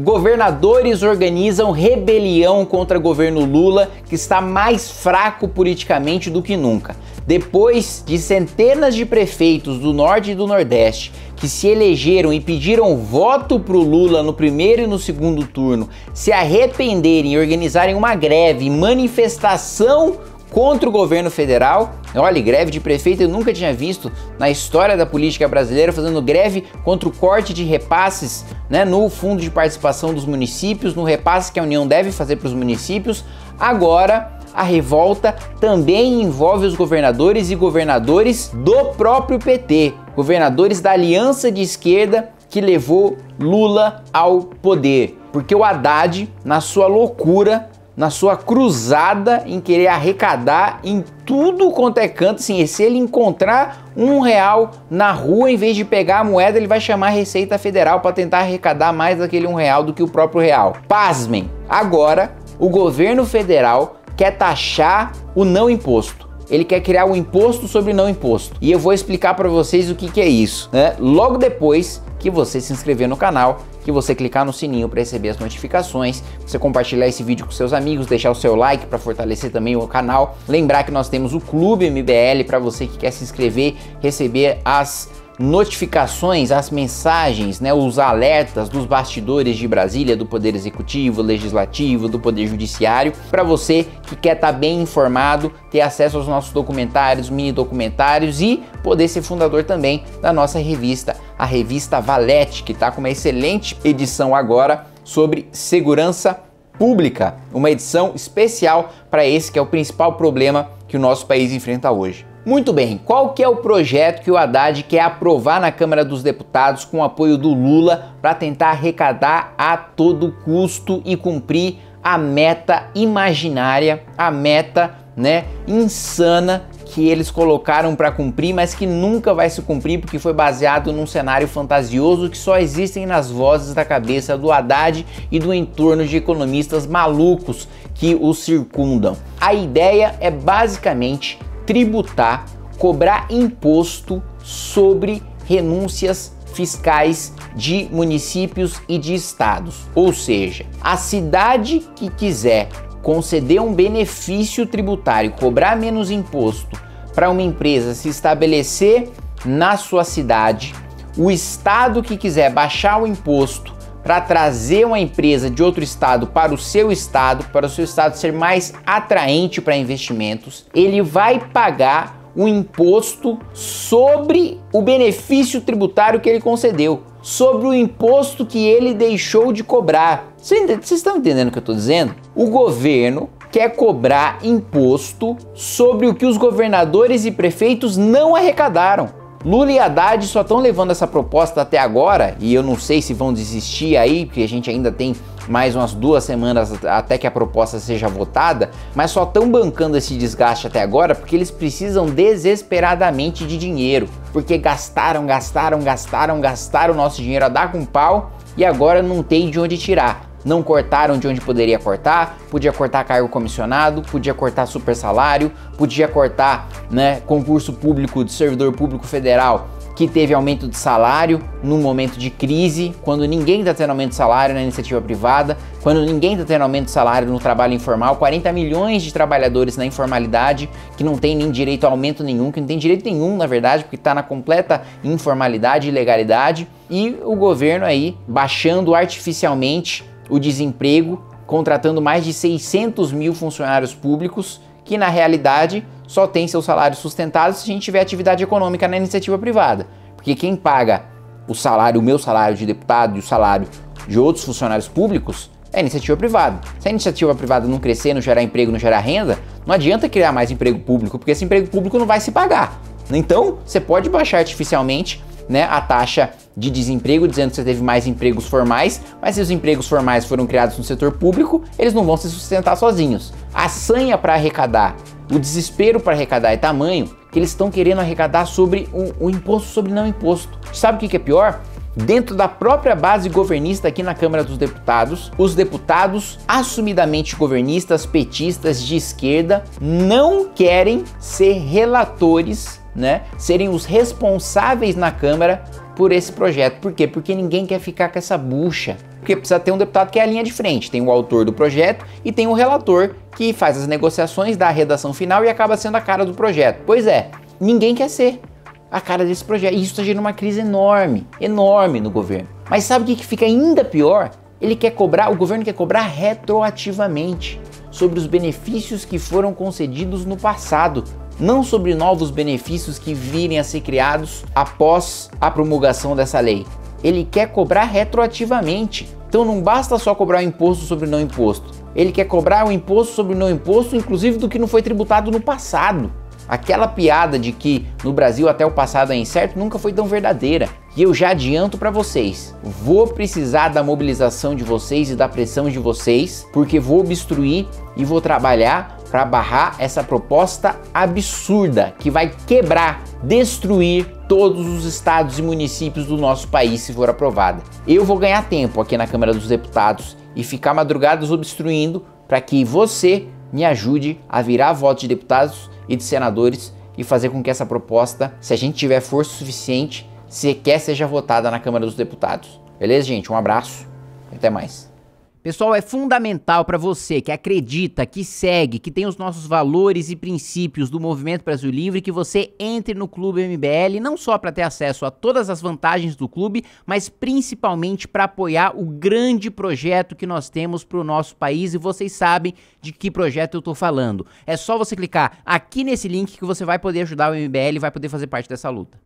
Governadores organizam rebelião contra governo Lula, que está mais fraco politicamente do que nunca. Depois de centenas de prefeitos do norte e do nordeste que se elegeram e pediram voto para o Lula no primeiro e no segundo turno se arrependerem e organizarem uma greve, manifestação contra o governo federal. Olha, greve de prefeito eu nunca tinha visto na história da política brasileira fazendo greve contra o corte de repasses né, no fundo de participação dos municípios, no repasse que a União deve fazer para os municípios. Agora, a revolta também envolve os governadores e governadores do próprio PT, governadores da aliança de esquerda que levou Lula ao poder. Porque o Haddad, na sua loucura, na sua cruzada em querer arrecadar em tudo quanto é canto, assim, se ele encontrar um real na rua, em vez de pegar a moeda, ele vai chamar a Receita Federal para tentar arrecadar mais daquele um real do que o próprio real. Pasmem! Agora, o governo federal quer taxar o não imposto. Ele quer criar um imposto sobre não imposto. E eu vou explicar para vocês o que, que é isso, né? Logo depois que você se inscrever no canal que você clicar no sininho para receber as notificações, você compartilhar esse vídeo com seus amigos, deixar o seu like para fortalecer também o canal. Lembrar que nós temos o Clube MBL para você que quer se inscrever, receber as notificações, as mensagens, né, os alertas dos bastidores de Brasília, do Poder Executivo, Legislativo, do Poder Judiciário, para você que quer estar tá bem informado, ter acesso aos nossos documentários, mini documentários e poder ser fundador também da nossa revista, a revista Valete, que está com uma excelente edição agora sobre segurança pública, uma edição especial para esse que é o principal problema que o nosso país enfrenta hoje. Muito bem, qual que é o projeto que o Haddad quer aprovar na Câmara dos Deputados com o apoio do Lula para tentar arrecadar a todo custo e cumprir a meta imaginária, a meta, né, insana que eles colocaram para cumprir, mas que nunca vai se cumprir porque foi baseado num cenário fantasioso que só existem nas vozes da cabeça do Haddad e do entorno de economistas malucos que o circundam. A ideia é basicamente tributar, cobrar imposto sobre renúncias fiscais de municípios e de estados. Ou seja, a cidade que quiser conceder um benefício tributário, cobrar menos imposto para uma empresa se estabelecer na sua cidade, o estado que quiser baixar o imposto para trazer uma empresa de outro estado para o seu estado, para o seu estado ser mais atraente para investimentos, ele vai pagar o imposto sobre o benefício tributário que ele concedeu, sobre o imposto que ele deixou de cobrar. Vocês estão entendendo o que eu estou dizendo? O governo quer cobrar imposto sobre o que os governadores e prefeitos não arrecadaram. Lula e Haddad só estão levando essa proposta até agora, e eu não sei se vão desistir aí, porque a gente ainda tem mais umas duas semanas até que a proposta seja votada, mas só estão bancando esse desgaste até agora porque eles precisam desesperadamente de dinheiro, porque gastaram, gastaram, gastaram, gastaram o nosso dinheiro a dar com pau e agora não tem de onde tirar não cortaram de onde poderia cortar, podia cortar cargo comissionado, podia cortar super salário, podia cortar né, concurso público de servidor público federal que teve aumento de salário num momento de crise, quando ninguém está tendo aumento de salário na iniciativa privada, quando ninguém está tendo aumento de salário no trabalho informal, 40 milhões de trabalhadores na informalidade que não tem nem direito a aumento nenhum, que não tem direito nenhum, na verdade, porque está na completa informalidade e ilegalidade, e o governo aí baixando artificialmente o desemprego, contratando mais de 600 mil funcionários públicos que na realidade só tem seu salário sustentado se a gente tiver atividade econômica na iniciativa privada. Porque quem paga o salário, o meu salário de deputado e o salário de outros funcionários públicos é a iniciativa privada. Se a iniciativa privada não crescer, não gerar emprego, não gerar renda, não adianta criar mais emprego público, porque esse emprego público não vai se pagar. Então, você pode baixar artificialmente né, a taxa de desemprego, dizendo que você teve mais empregos formais, mas se os empregos formais foram criados no setor público, eles não vão se sustentar sozinhos. A sanha para arrecadar, o desespero para arrecadar é tamanho que eles estão querendo arrecadar sobre o, o imposto sobre não imposto. Sabe o que, que é pior? Dentro da própria base governista aqui na Câmara dos Deputados, os deputados assumidamente governistas, petistas de esquerda, não querem ser relatores, né, serem os responsáveis na Câmara por esse projeto. Por quê? Porque ninguém quer ficar com essa bucha. Porque precisa ter um deputado que é a linha de frente. Tem o autor do projeto e tem o relator que faz as negociações, dá a redação final e acaba sendo a cara do projeto. Pois é, ninguém quer ser a cara desse projeto. E isso está gerando uma crise enorme, enorme no governo. Mas sabe o que fica ainda pior? Ele quer cobrar, o governo quer cobrar retroativamente sobre os benefícios que foram concedidos no passado, não sobre novos benefícios que virem a ser criados após a promulgação dessa lei. Ele quer cobrar retroativamente. Então não basta só cobrar o imposto sobre o não imposto. Ele quer cobrar o imposto sobre o não imposto, inclusive do que não foi tributado no passado. Aquela piada de que no Brasil até o passado é incerto nunca foi tão verdadeira. E eu já adianto para vocês, vou precisar da mobilização de vocês e da pressão de vocês, porque vou obstruir e vou trabalhar para barrar essa proposta absurda que vai quebrar, destruir todos os estados e municípios do nosso país se for aprovada. Eu vou ganhar tempo aqui na Câmara dos Deputados e ficar madrugadas obstruindo para que você me ajude a virar voto de deputados e de senadores e fazer com que essa proposta, se a gente tiver força suficiente, sequer seja votada na Câmara dos Deputados. Beleza, gente? Um abraço e até mais. Pessoal, é fundamental para você que acredita, que segue, que tem os nossos valores e princípios do Movimento Brasil Livre, que você entre no Clube MBL, não só para ter acesso a todas as vantagens do clube, mas principalmente para apoiar o grande projeto que nós temos para o nosso país e vocês sabem de que projeto eu estou falando. É só você clicar aqui nesse link que você vai poder ajudar o MBL e vai poder fazer parte dessa luta.